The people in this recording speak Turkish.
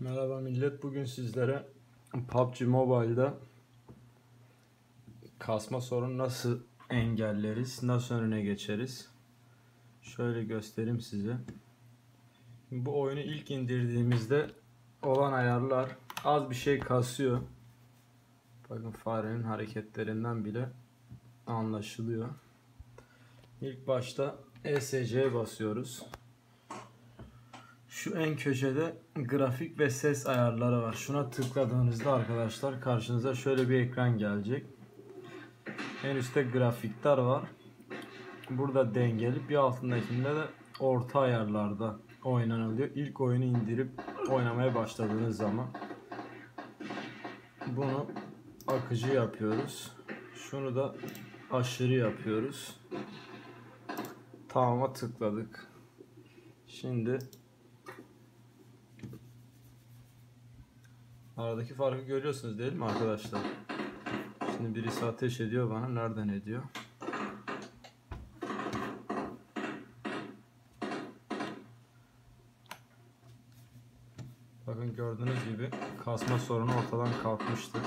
Merhaba millet. Bugün sizlere PUBG Mobile'da kasma sorunu nasıl engelleriz, nasıl önüne geçeriz? Şöyle göstereyim size. Bu oyunu ilk indirdiğimizde olan ayarlar az bir şey kasıyor. Bakın farenin hareketlerinden bile anlaşılıyor. İlk başta ESC'ye basıyoruz. Şu en köşede grafik ve ses ayarları var. Şuna tıkladığınızda arkadaşlar karşınıza şöyle bir ekran gelecek. En üstte grafikler var. Burada dengeli bir altındakinde de orta ayarlarda oynanılıyor. İlk oyunu indirip oynamaya başladığınız zaman bunu akıcı yapıyoruz. Şunu da aşırı yapıyoruz. Tamam'a tıkladık. Şimdi Aradaki farkı görüyorsunuz değil mi arkadaşlar? Şimdi birisi ateş ediyor bana. Nereden ediyor? Bakın gördüğünüz gibi kasma sorunu ortadan kalkmıştır.